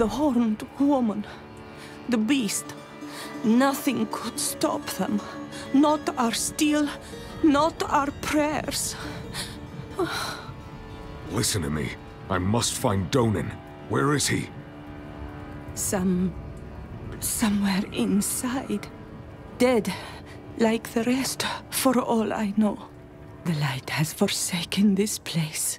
the horned woman, the beast. Nothing could stop them. Not our steel, not our prayers. Listen to me. I must find Donan. Where is he? Some. somewhere inside. Dead, like the rest, for all I know. The light has forsaken this place.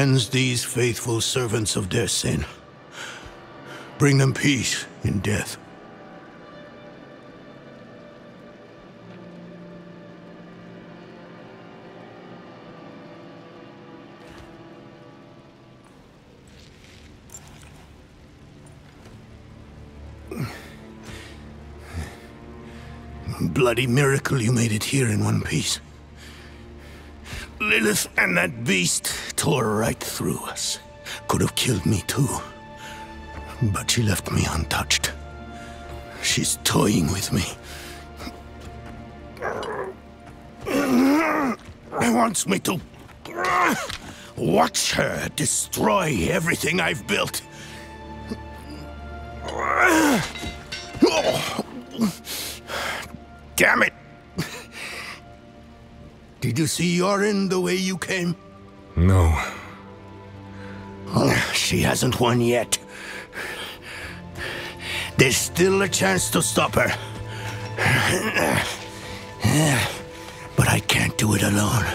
Cleanse these faithful servants of their sin. Bring them peace in death. Bloody miracle you made it here in one piece. Lilith and that beast tore right through us. Could have killed me too. But she left me untouched. She's toying with me. Wants me to watch her destroy everything I've built. Damn it! Did you see Yorin the way you came? No. Oh, she hasn't won yet. There's still a chance to stop her. But I can't do it alone.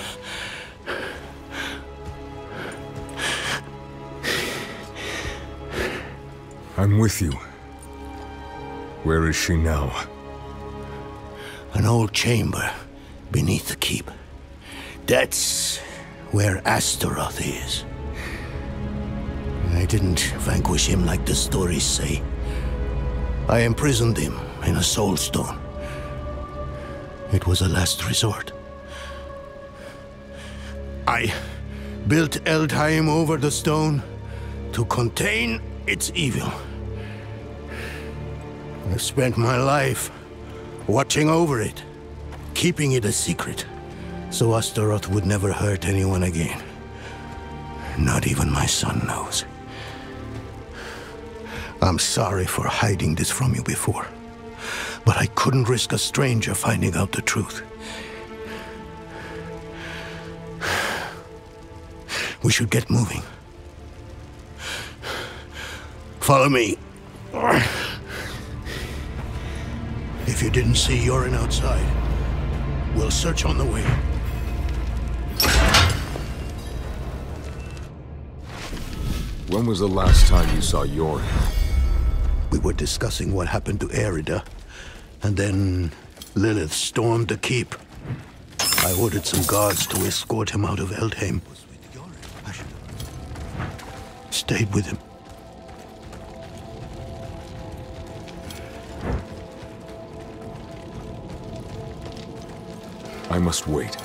I'm with you. Where is she now? An old chamber beneath the keep. That's where Astaroth is. I didn't vanquish him like the stories say. I imprisoned him in a soul stone. It was a last resort. I built Eldheim over the stone to contain its evil. I've spent my life watching over it, keeping it a secret, so Astaroth would never hurt anyone again. Not even my son knows. I'm sorry for hiding this from you before, but I couldn't risk a stranger finding out the truth. We should get moving. Follow me. If you didn't see Yorin outside, we'll search on the way. When was the last time you saw Yorin? We were discussing what happened to Erida, and then Lilith stormed the keep. I ordered some guards to escort him out of Eldheim. Stayed with him. I must wait.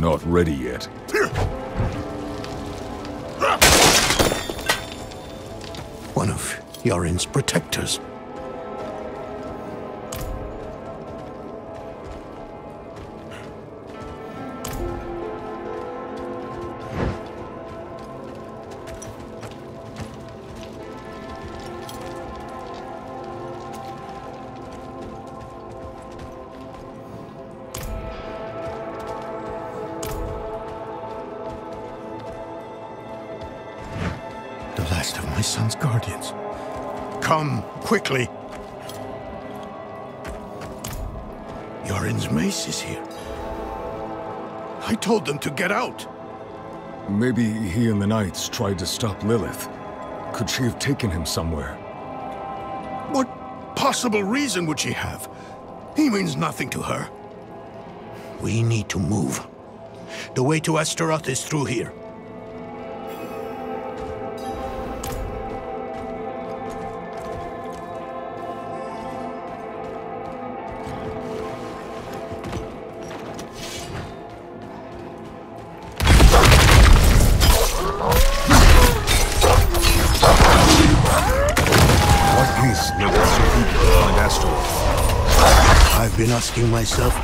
Not ready yet. One of Yorin's protectors. Quickly. Yorin's mace is here. I told them to get out. Maybe he and the Knights tried to stop Lilith. Could she have taken him somewhere? What possible reason would she have? He means nothing to her. We need to move. The way to Astaroth is through here.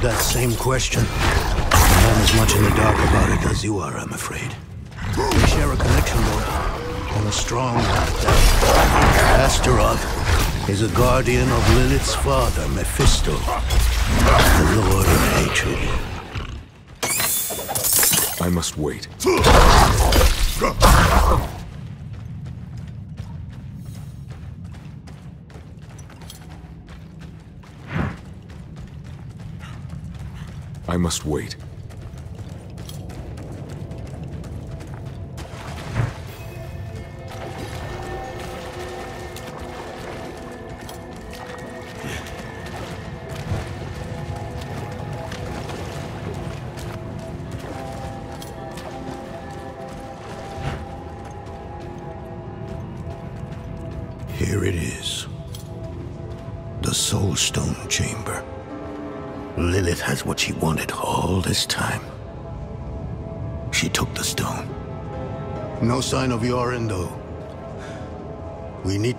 That same question. I'm as much in the dark about it as you are, I'm afraid. We share a connection, though, and a strong one at that. Astaroth is a guardian of Lilith's father, Mephisto, the Lord of Hatred. I must wait. I must wait.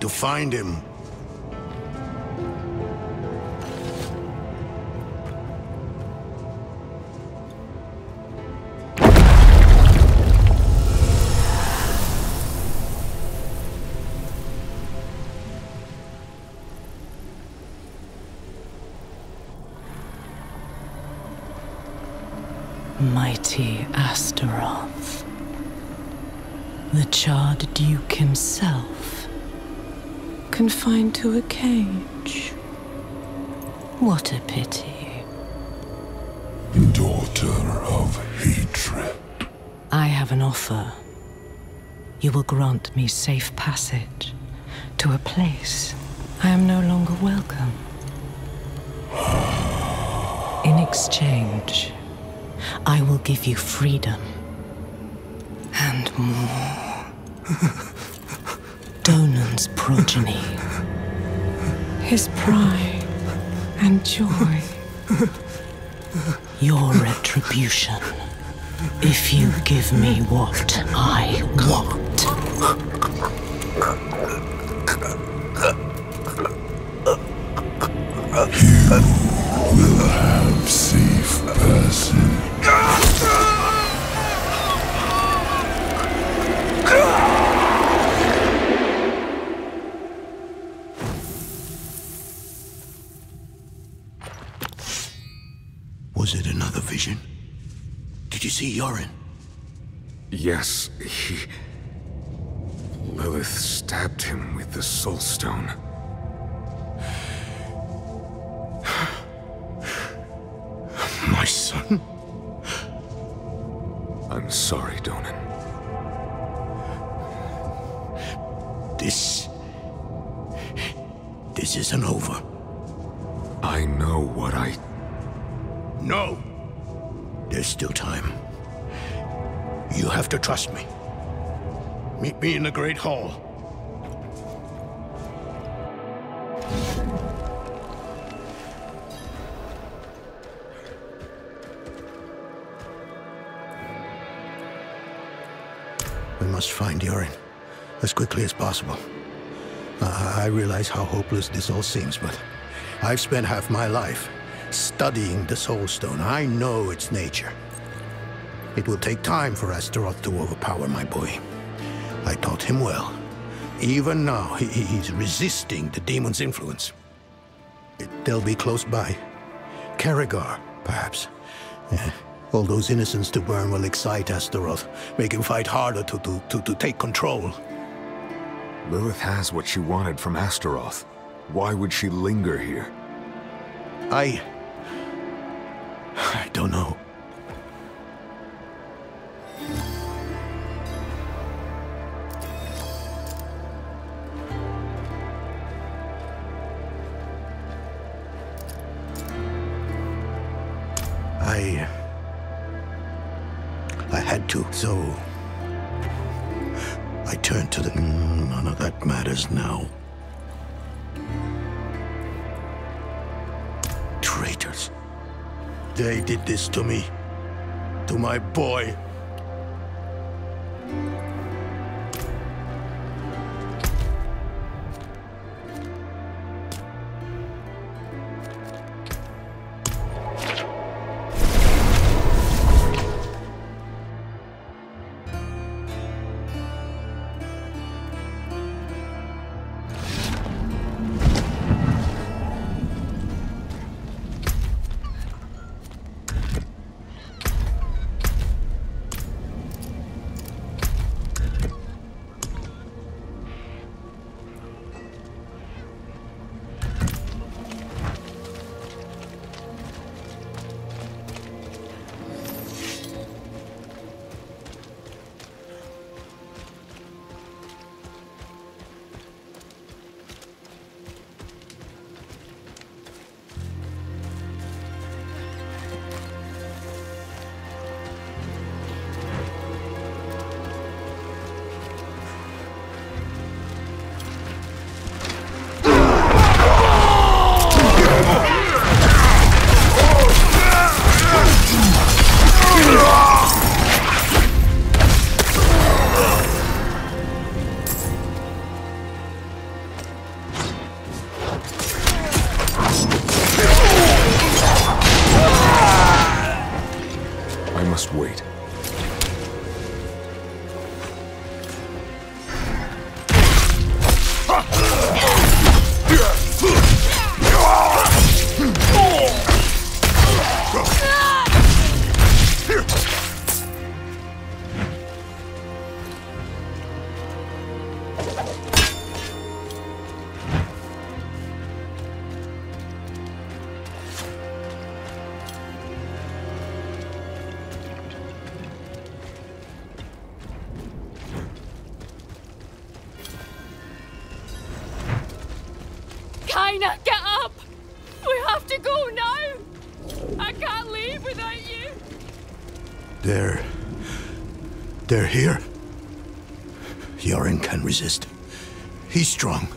To find him. Mighty Astaroth. The charred Duke himself. Confined to a cage. What a pity. Daughter of hatred. I have an offer. You will grant me safe passage to a place I am no longer welcome. In exchange, I will give you freedom. And more. Donan's progeny. His pride and joy. Your retribution. If you give me what I want. You Will have safe passage. Did you see Yorin? Yes, he... Lilith stabbed him with the Soul Stone. My son? I'm sorry, Donan. This... This isn't over. I know what I... No! There's still time. You have to trust me. Meet me in the Great Hall. We must find Yorin as quickly as possible. I, I realize how hopeless this all seems, but I've spent half my life studying the Soul Stone. I know its nature. It will take time for Astaroth to overpower my boy. I taught him well. Even now, he, he's resisting the demon's influence. It, they'll be close by. Cerrigar, perhaps. Eh, all those innocents to burn will excite Astaroth, make him fight harder to, to, to, to take control. Lilith has what she wanted from Astaroth. Why would she linger here? I... I don't know. So... I turned to the... Mm, none of that matters now. Traitors. They did this to me. To my boy. They're here. Yorin can resist. He's strong.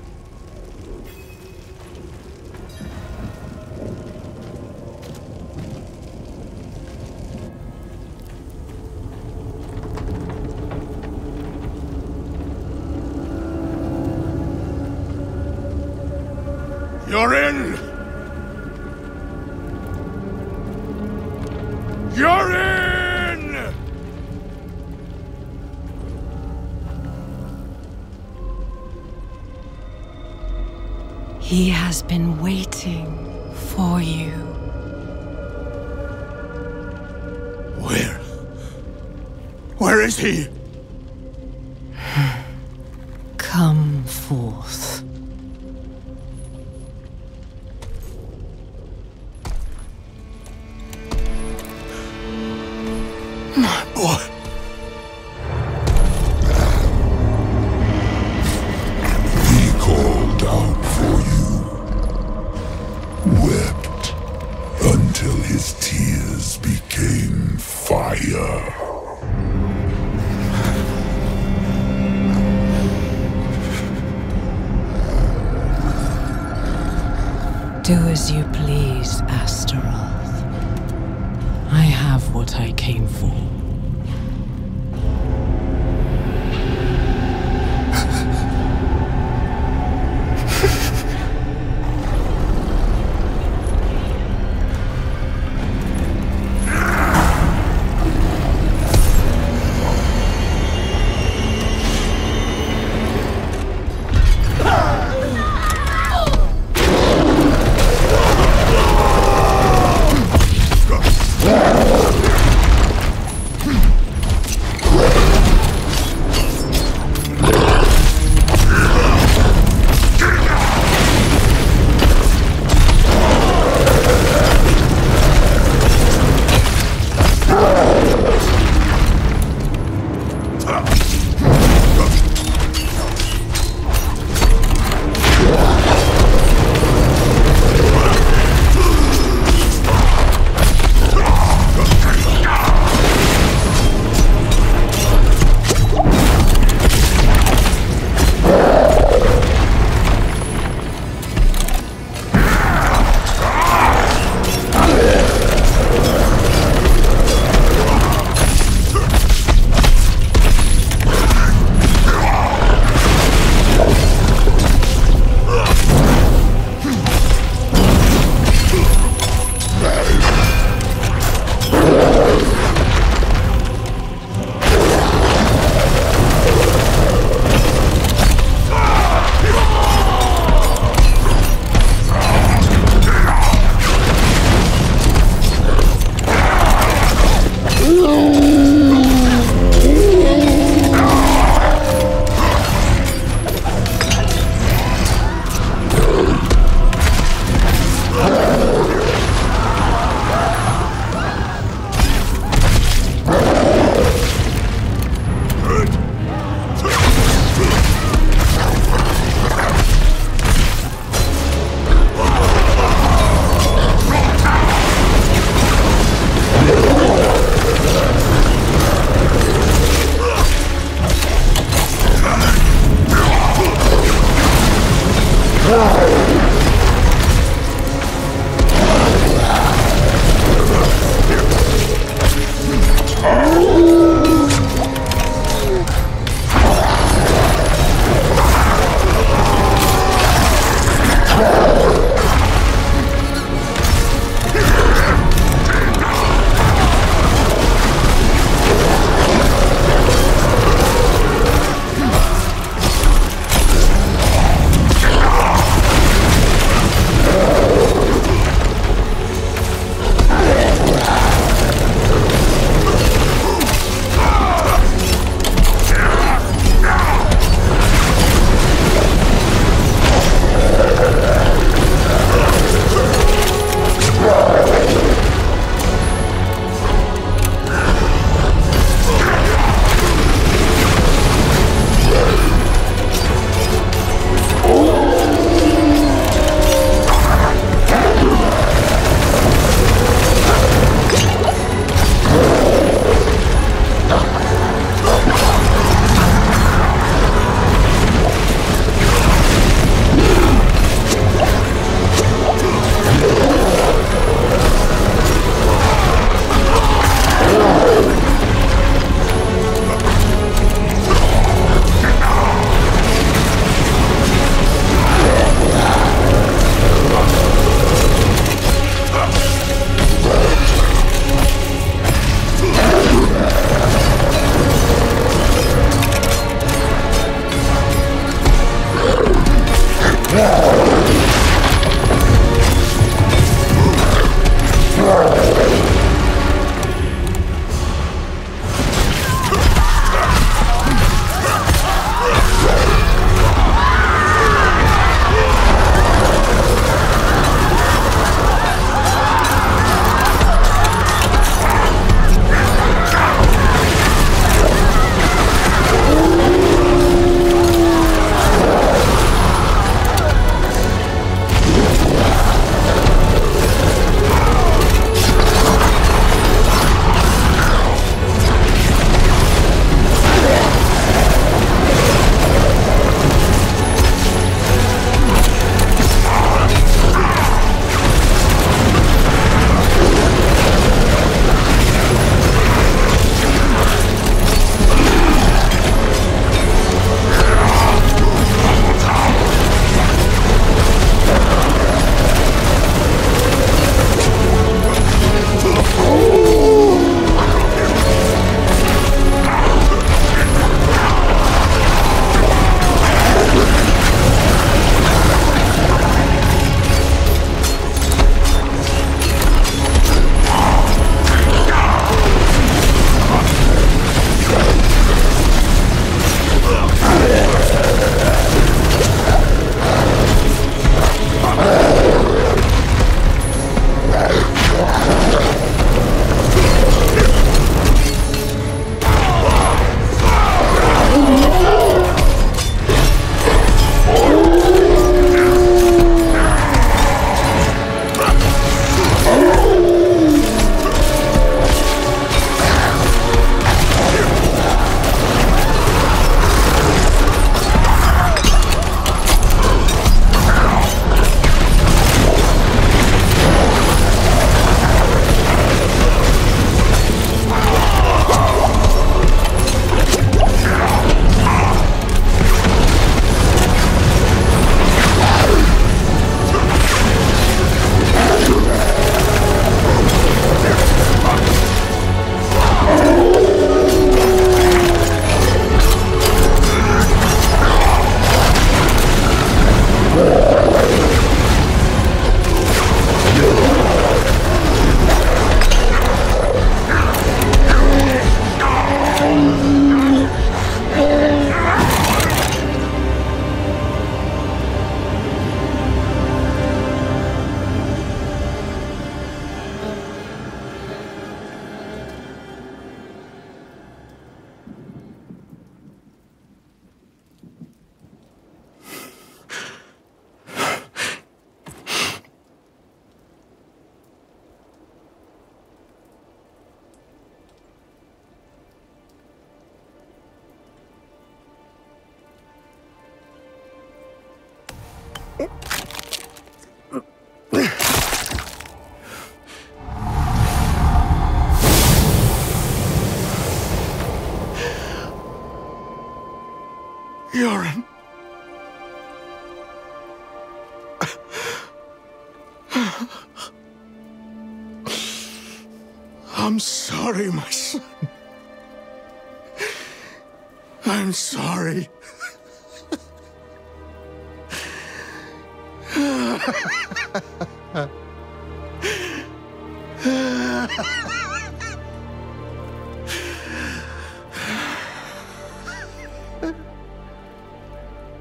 I'm sorry.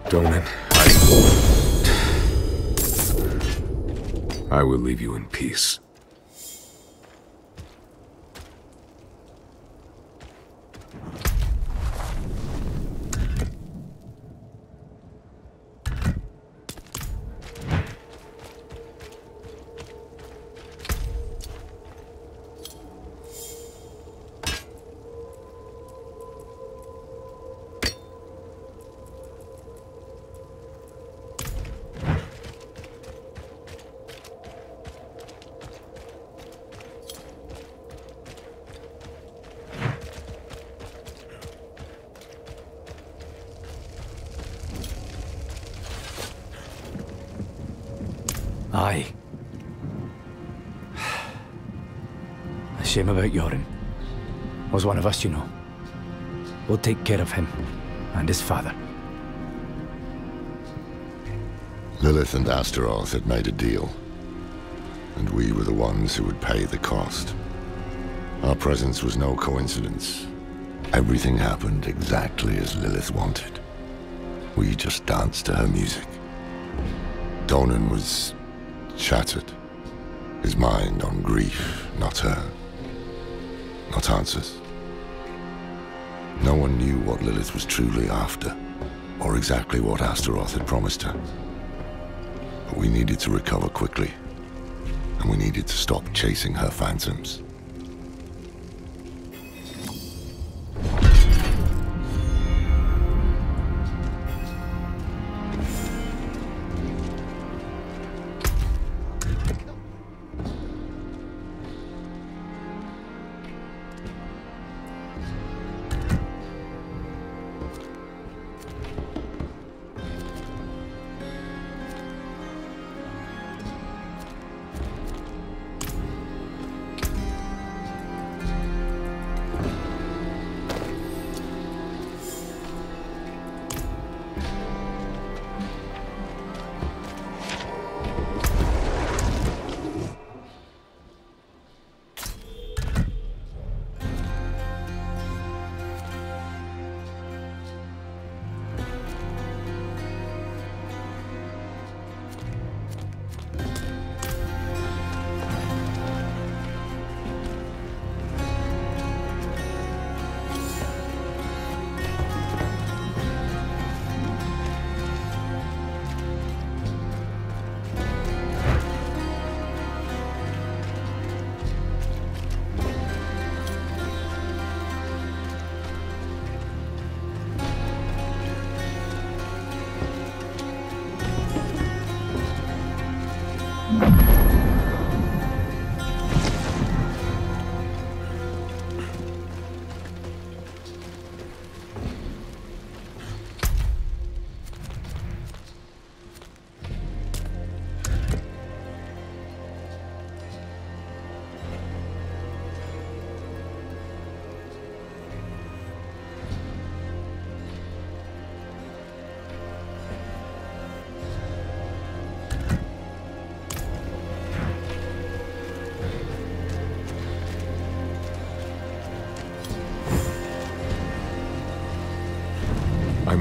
Donan, I... I will leave you in peace. About Yorin. Was one of us, you know. We'll take care of him and his father. Lilith and Astaroth had made a deal, and we were the ones who would pay the cost. Our presence was no coincidence. Everything happened exactly as Lilith wanted. We just danced to her music. Donan was shattered. His mind on grief, not her. Not answers. No one knew what Lilith was truly after, or exactly what Astaroth had promised her. But we needed to recover quickly, and we needed to stop chasing her phantoms.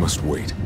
Must wait.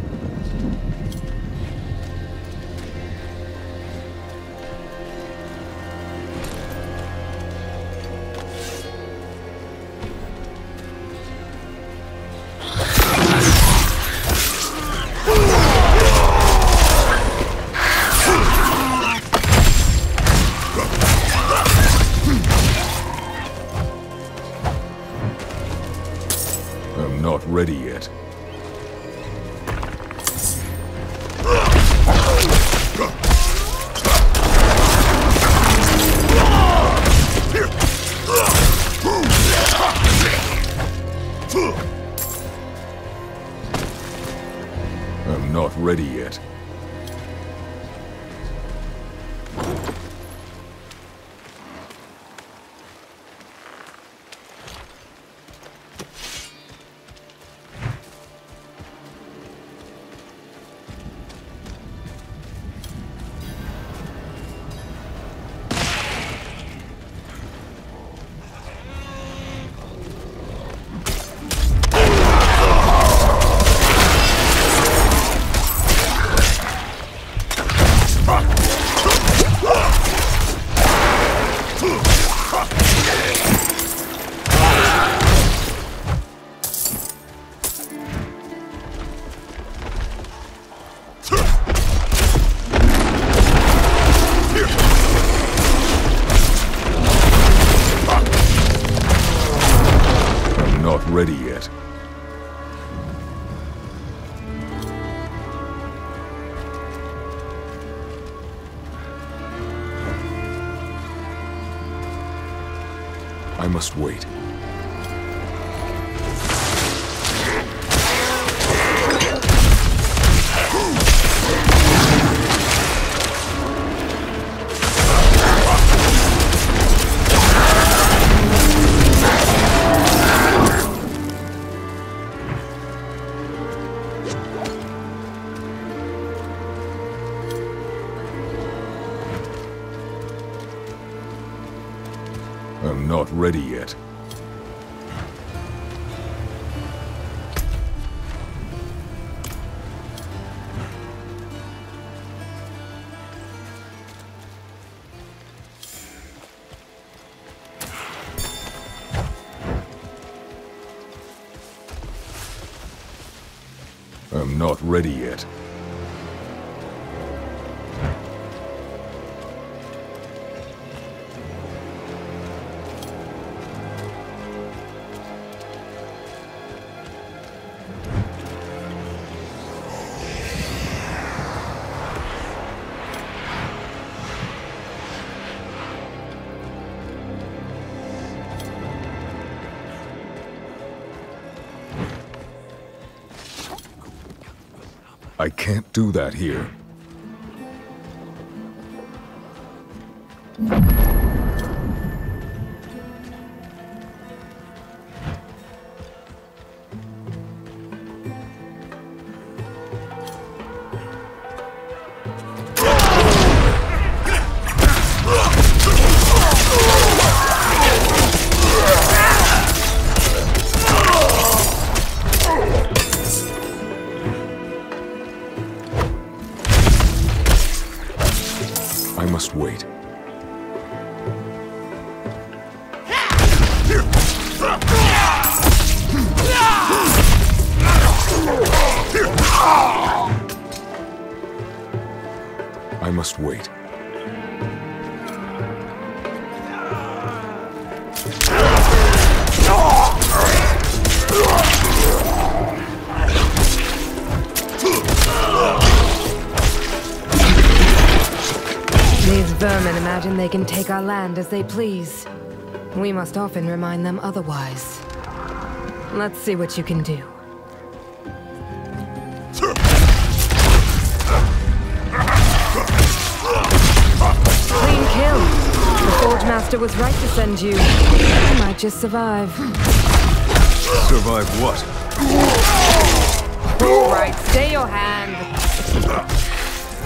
Ready yet. Ready yet. I can't do that here. Our land as they please. We must often remind them otherwise. Let's see what you can do. Clean kill. The Forge Master was right to send you. You might just survive. Survive what? All right, stay your hand.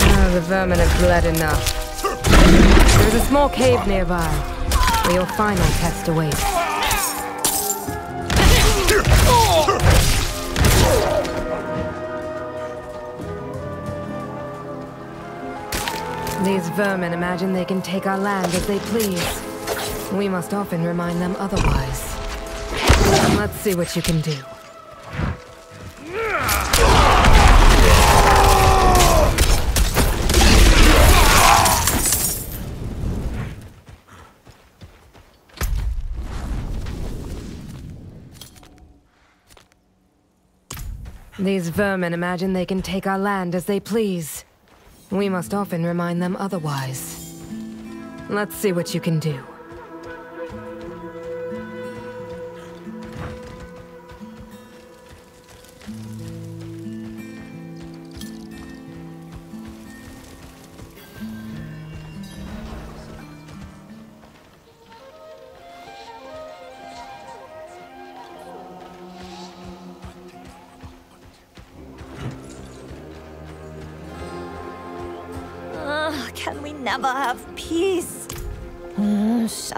Ah, the vermin have bled enough. There's a small cave nearby, where your final test awaits. These vermin imagine they can take our land as they please. We must often remind them otherwise. Let's see what you can do. These vermin imagine they can take our land as they please. We must often remind them otherwise. Let's see what you can do.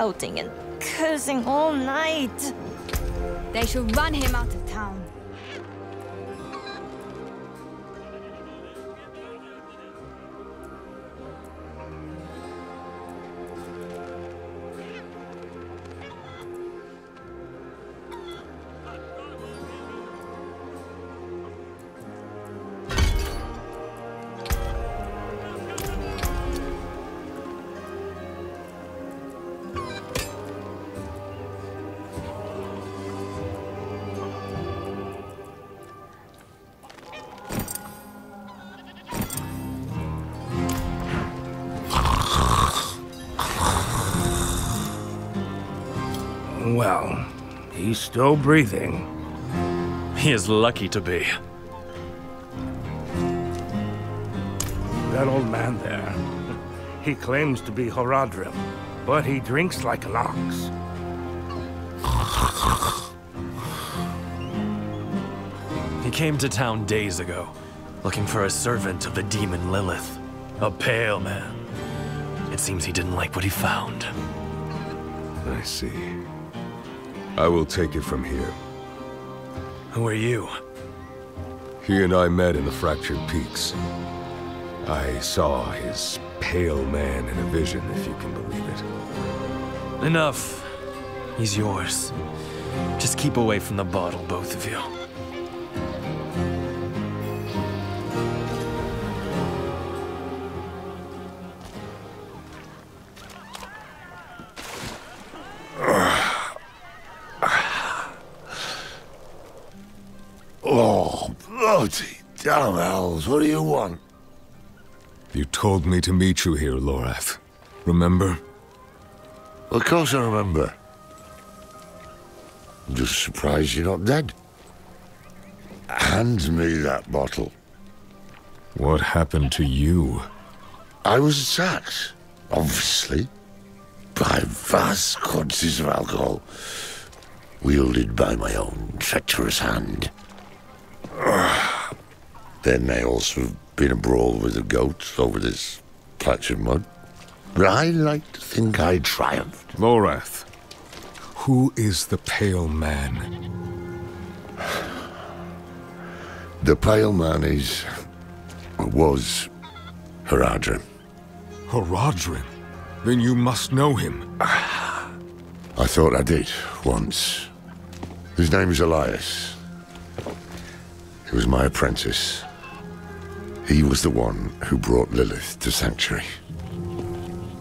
Shouting and cursing all night. They should run him out still breathing. He is lucky to be. That old man there, he claims to be Horadrim, but he drinks like an ox. He came to town days ago, looking for a servant of the demon Lilith. A pale man. It seems he didn't like what he found. I see. I will take it from here. Who are you? He and I met in the Fractured Peaks. I saw his pale man in a vision, if you can believe it. Enough. He's yours. Just keep away from the bottle, both of you. Bloody what do you want? You told me to meet you here, Lorath. Remember? Of course I remember. I'm just surprised you're not dead. Hand me that bottle. What happened to you? I was attacked, obviously, by vast quantities of alcohol, wielded by my own treacherous hand. There may also have been a brawl with the goats over this patch of mud. But I like to think I triumphed. Lorath, who is the Pale Man? The Pale Man is... was... Haradrim. Horadrim? Then you must know him. I thought I did, once. His name is Elias. He was my apprentice. He was the one who brought Lilith to Sanctuary.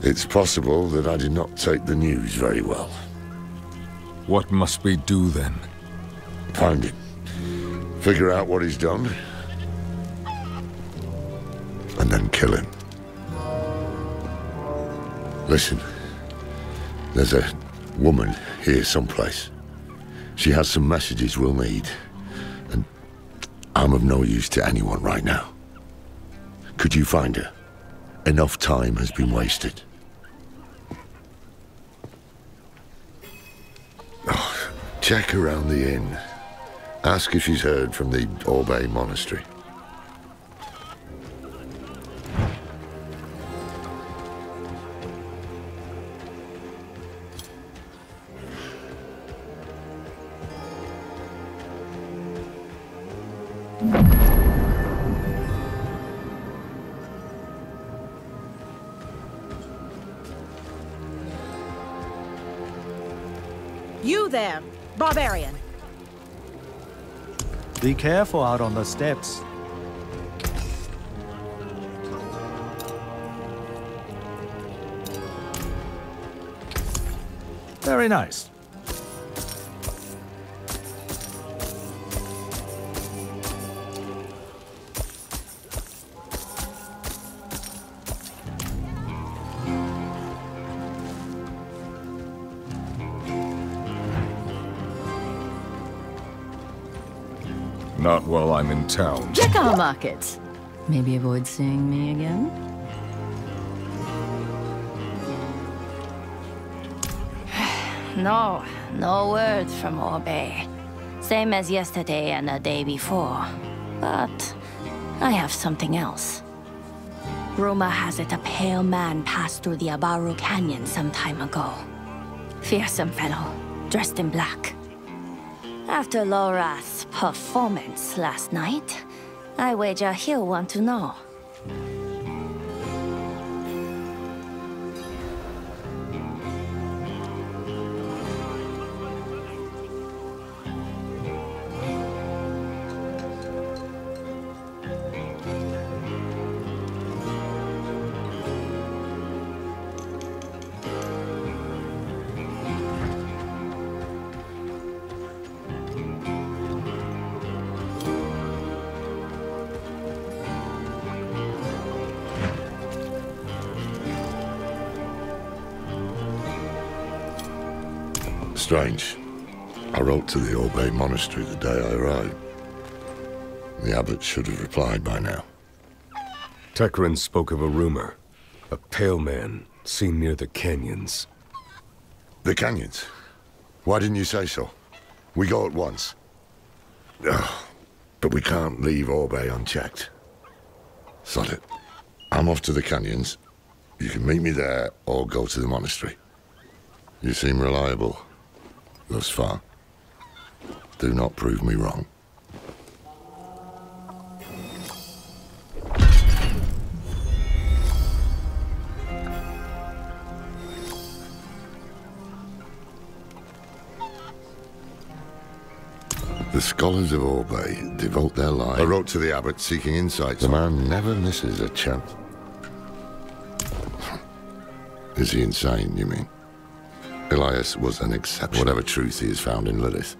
It's possible that I did not take the news very well. What must we do then? Find him. Figure out what he's done. And then kill him. Listen. There's a woman here someplace. She has some messages we'll need. And I'm of no use to anyone right now. Could you find her? Enough time has been wasted. Oh, check around the inn. Ask if she's heard from the Orbei Monastery. Barbarian. Be careful out on the steps. Very nice. Not while I'm in town. Check our markets. Maybe avoid seeing me again? No, no word from Orbei. Same as yesterday and the day before. But I have something else. Rumor has it a pale man passed through the Abaru Canyon some time ago. Fearsome fellow, dressed in black. After Lorath's performance last night, I wager he'll want to know. Strange. I wrote to the Orbei Monastery the day I arrived. The abbot should have replied by now. Tekrin spoke of a rumor. A pale man seen near the canyons. The canyons? Why didn't you say so? We go at once. Ugh, but we can't leave Orbei unchecked. Sod it. I'm off to the canyons. You can meet me there or go to the monastery. You seem reliable thus far. Do not prove me wrong. The scholars of Orbei devote their lives. I wrote to the abbot seeking insights. The man never misses a chance. Is he insane, you mean? Elias was an exception. Whatever truth he has found in Lilith.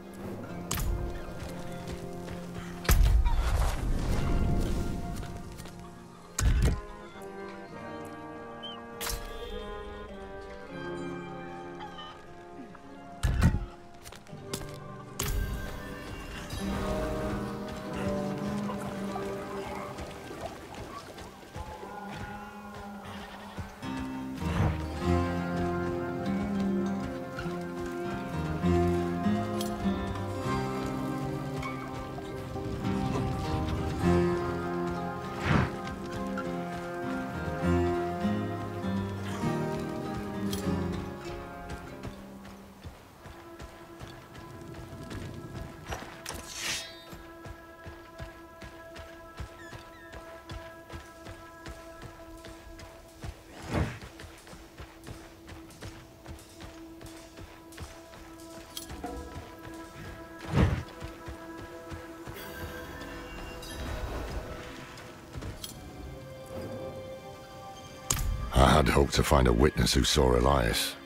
Find a witness who saw Elias.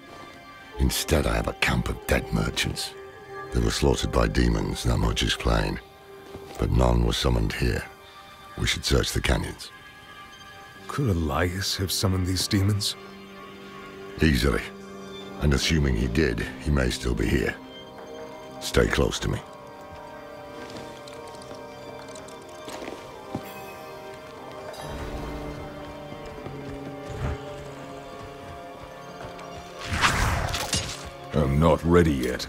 Instead, I have a camp of dead merchants. They were slaughtered by demons, that much is plain. But none was summoned here. We should search the canyons. Could Elias have summoned these demons? Easily. And assuming he did, he may still be here. Stay close to me. I'm not ready yet.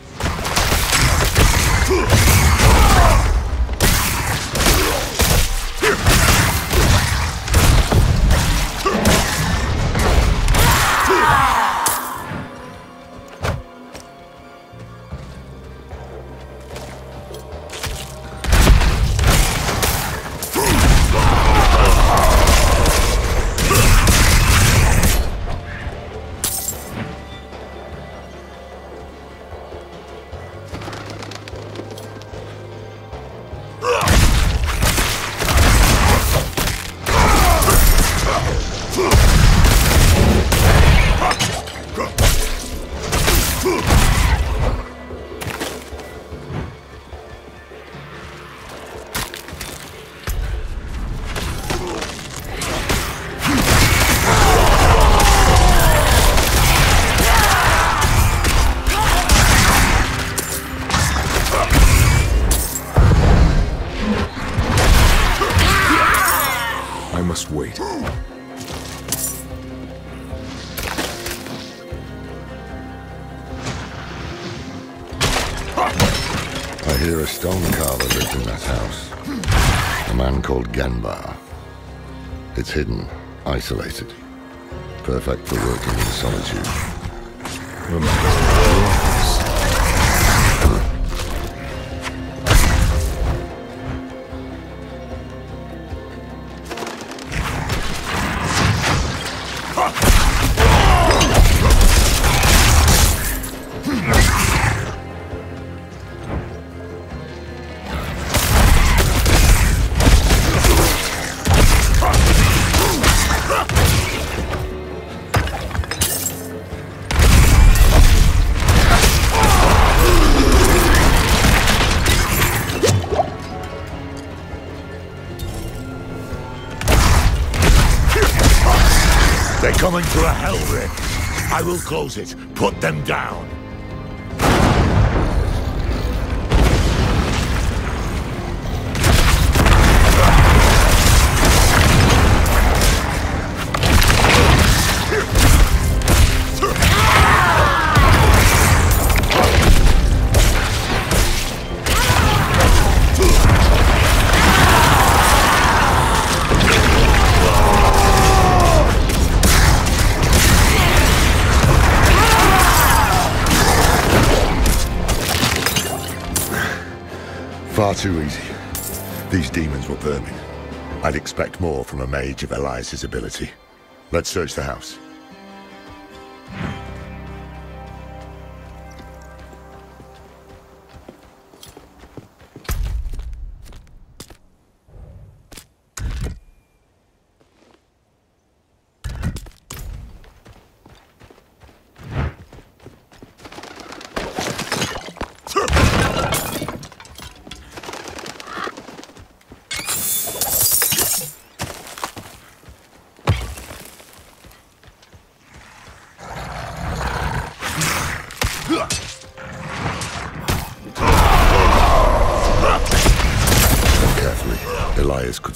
Hidden, isolated. Perfect for working in solitude. They're coming through a hell rift. I will close it. Put them down. Far too easy. These demons were vermin. I'd expect more from a mage of Elias's ability. Let's search the house.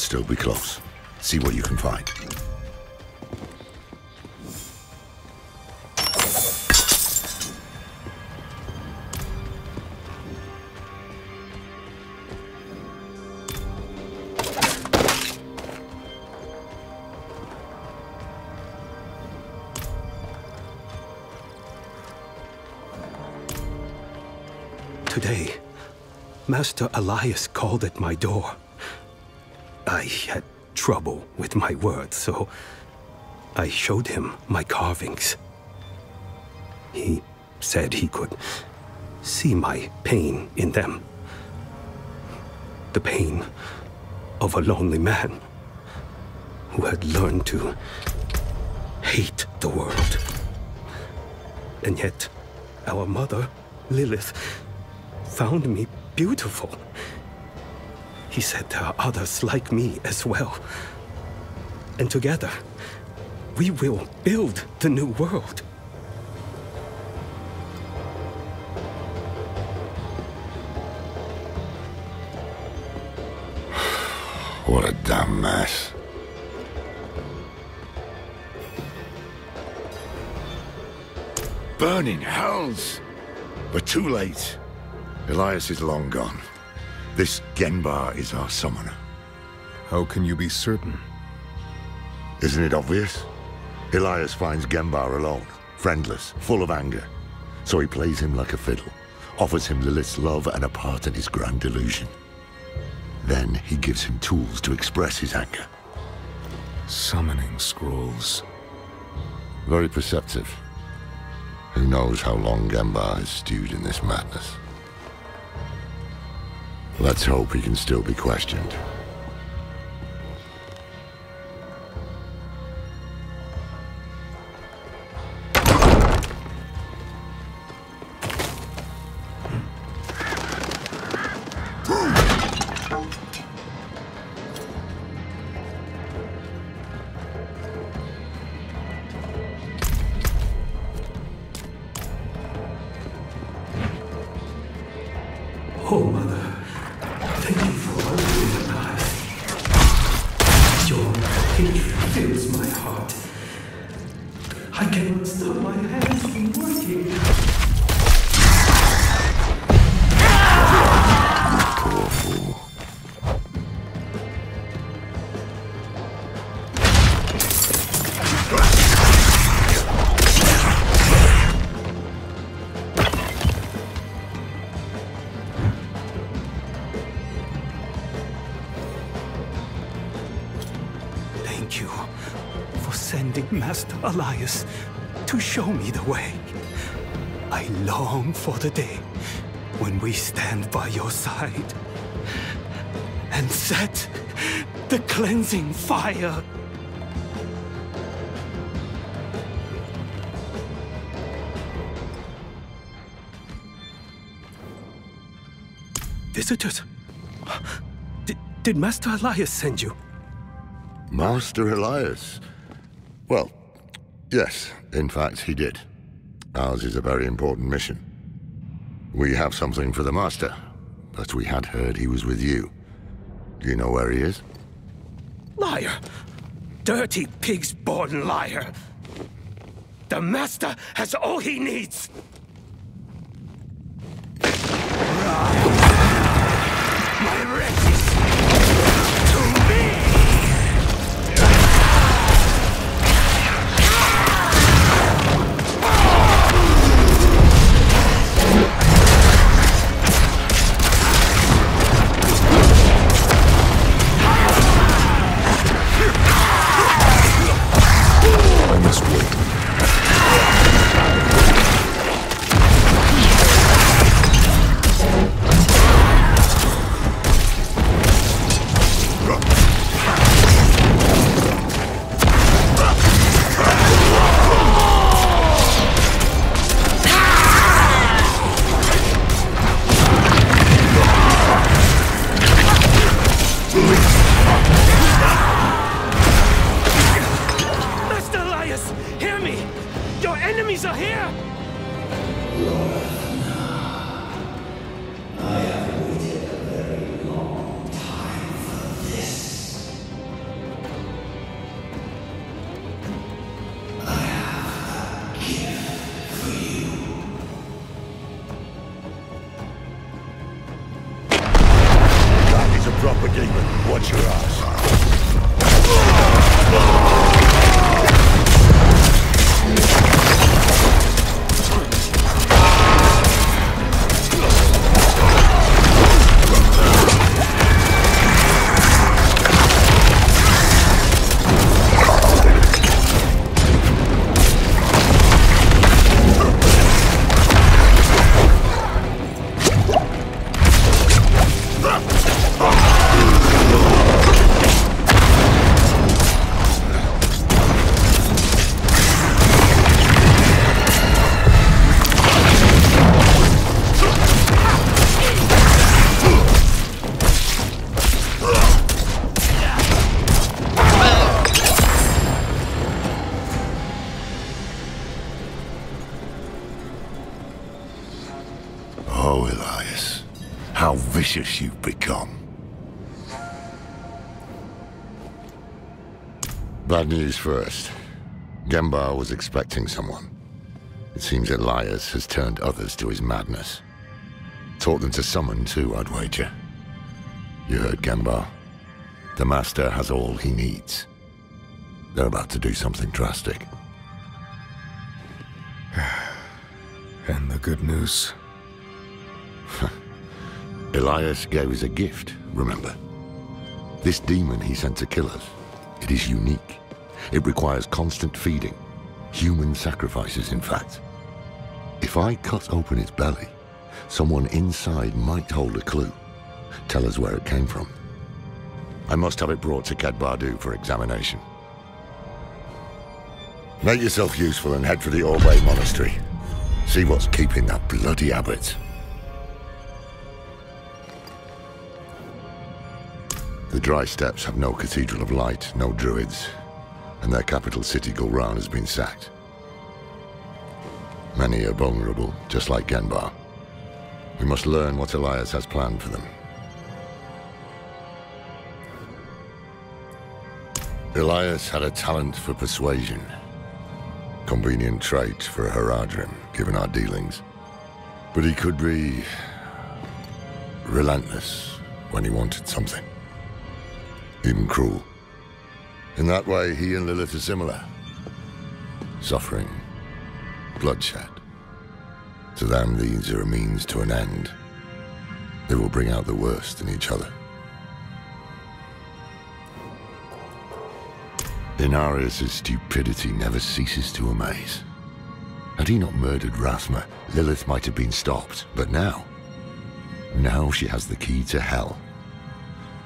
Still be close. See what you can find. Today, Master Elias called at my door. I had trouble with my words, so I showed him my carvings. He said he could see my pain in them. The pain of a lonely man who had learned to hate the world. And yet, our mother, Lilith, found me beautiful. He said there are others like me as well. And together, we will build the new world. What a damn mess. Burning hells! But too late. Elias is long gone. This Genbar is our summoner. How can you be certain? Isn't it obvious? Elias finds Genbar alone, friendless, full of anger. So he plays him like a fiddle, offers him Lilith's love and a part in his grand delusion. Then he gives him tools to express his anger. Summoning scrolls. Very perceptive. Who knows how long Genbar has stewed in this madness? Let's hope he can still be questioned. Stand by your side and set the cleansing fire. Visitors? Did, did Master Elias send you? Master Elias? Well, yes, in fact, he did. Ours is a very important mission. We have something for the Master, but we had heard he was with you. Do you know where he is? Liar! Dirty pig's born liar! The Master has all he needs! Vicious you've become. Bad news first. Gembar was expecting someone. It seems Elias has turned others to his madness. Taught them to summon too, I'd wager. You heard Gembar. The Master has all he needs. They're about to do something drastic. And the good news? Elias gave us a gift, remember? This demon he sent to kill us, it is unique. It requires constant feeding. Human sacrifices, in fact. If I cut open its belly, someone inside might hold a clue. Tell us where it came from. I must have it brought to Ked Bardu for examination. Make yourself useful and head for the Orbei Monastery. See what's keeping that bloody abbot. The Dry Steppes have no Cathedral of Light, no druids, and their capital city, Gulran, has been sacked. Many are vulnerable, just like Genbar. We must learn what Elias has planned for them. Elias had a talent for persuasion. Convenient trait for a Horadrim, given our dealings. But he could be... relentless when he wanted something. Cruel. In that way, he and Lilith are similar. Suffering. Bloodshed. To them, these are a means to an end. They will bring out the worst in each other. Inarius' stupidity never ceases to amaze. Had he not murdered Rathma, Lilith might have been stopped, but now... Now she has the key to hell.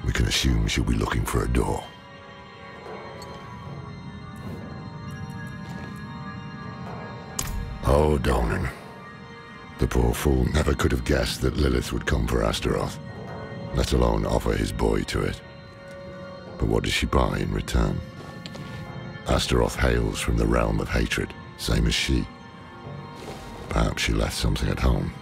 We can assume she'll be looking for a door. Oh, Donan. The poor fool never could have guessed that Lilith would come for Astaroth, let alone offer his boy to it. But what does she buy in return? Astaroth hails from the realm of hatred, same as she. Perhaps she left something at home.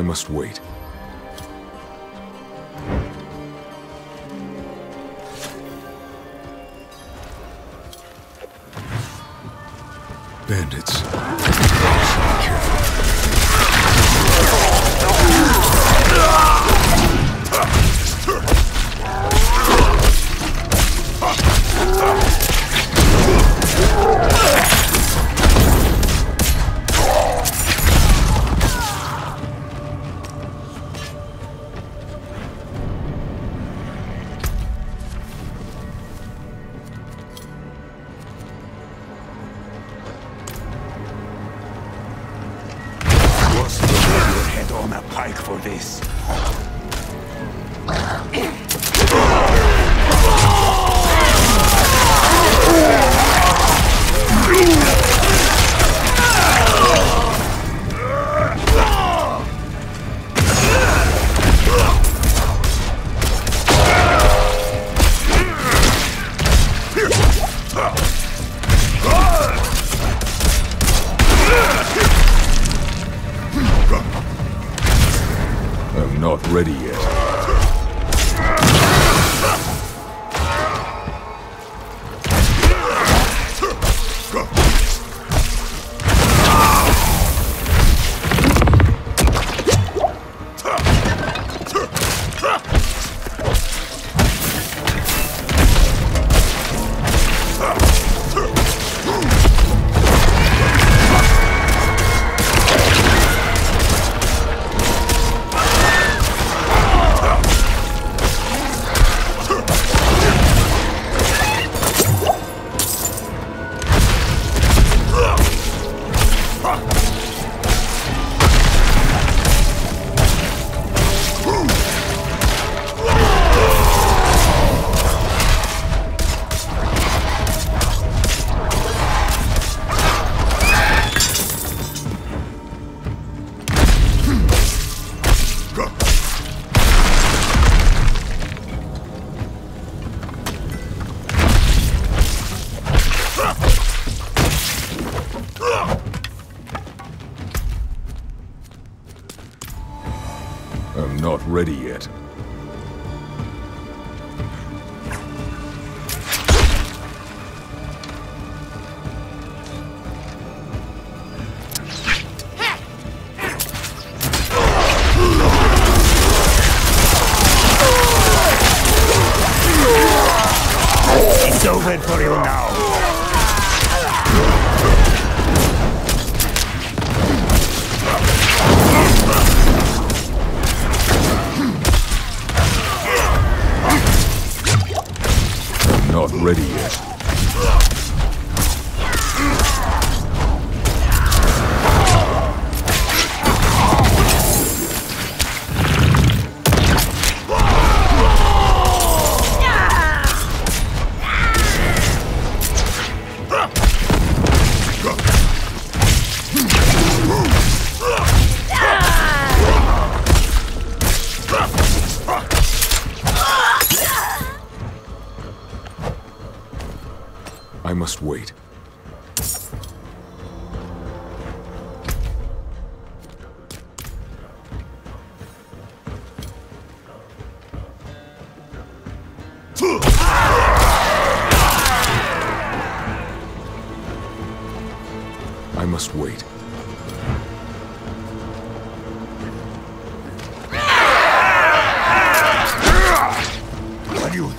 I must wait.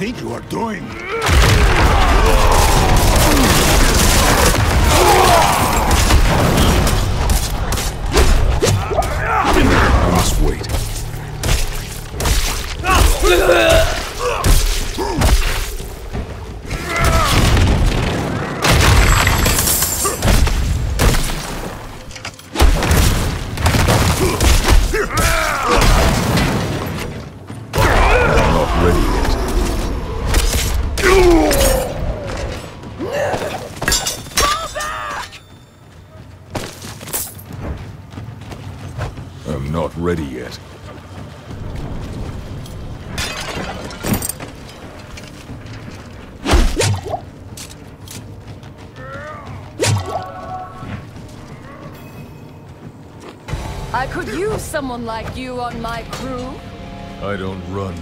think you are doing? someone like you on my crew? I don't run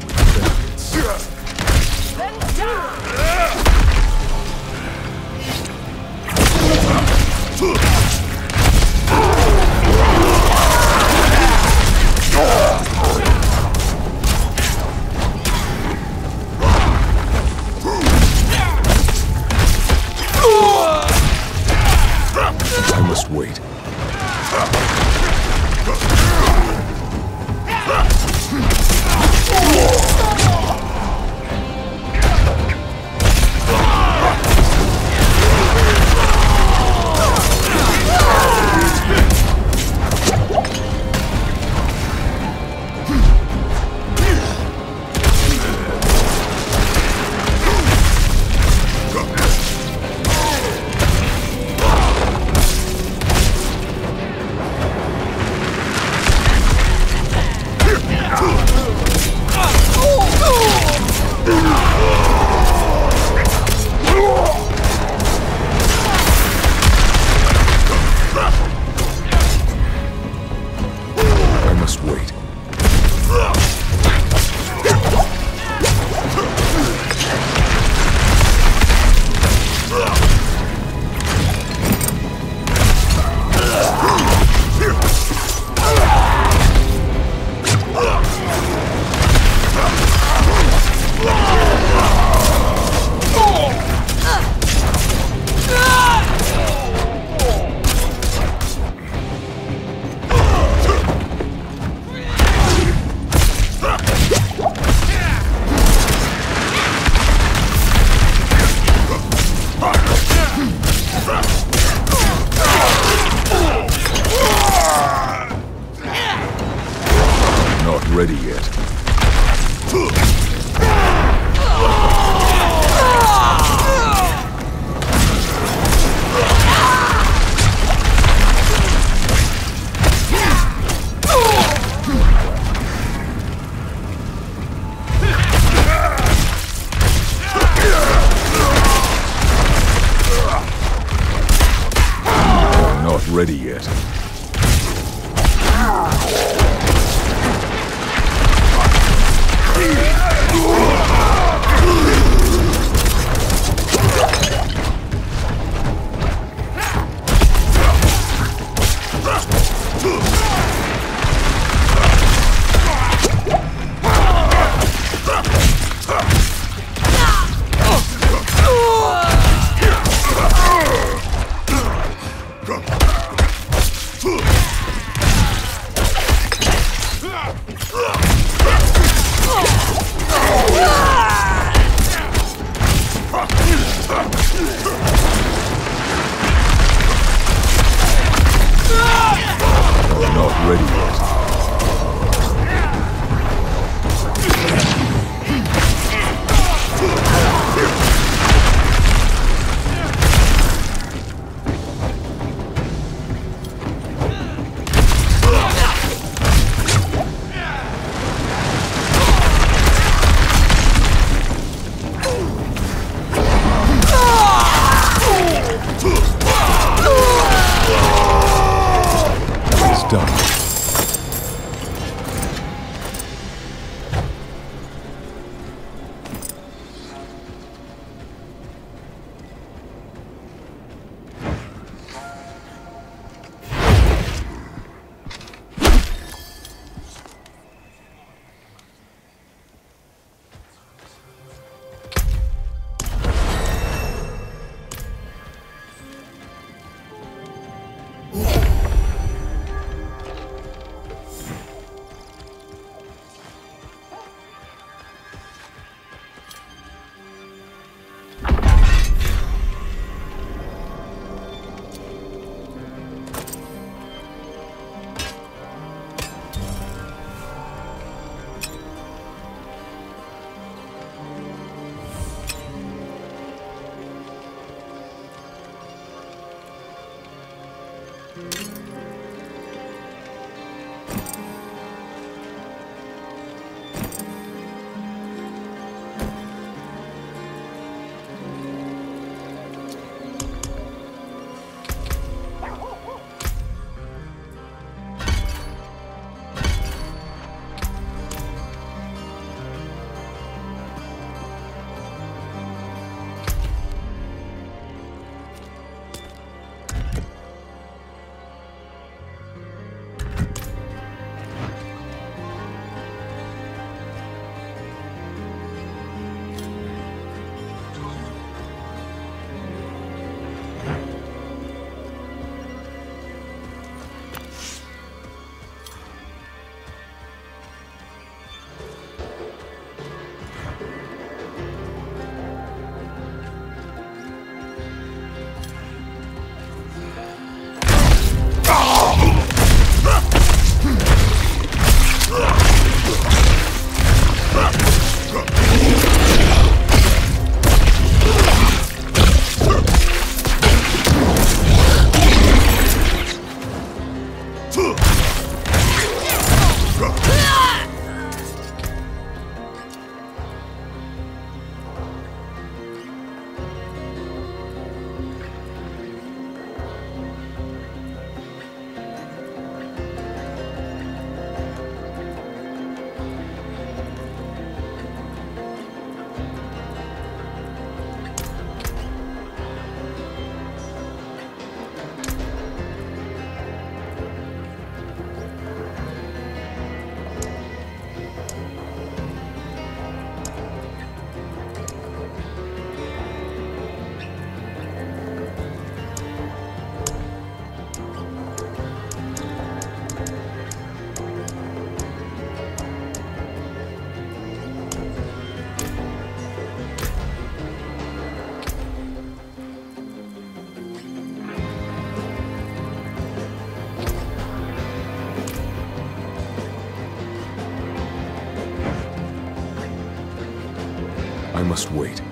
must wait.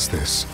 Is this?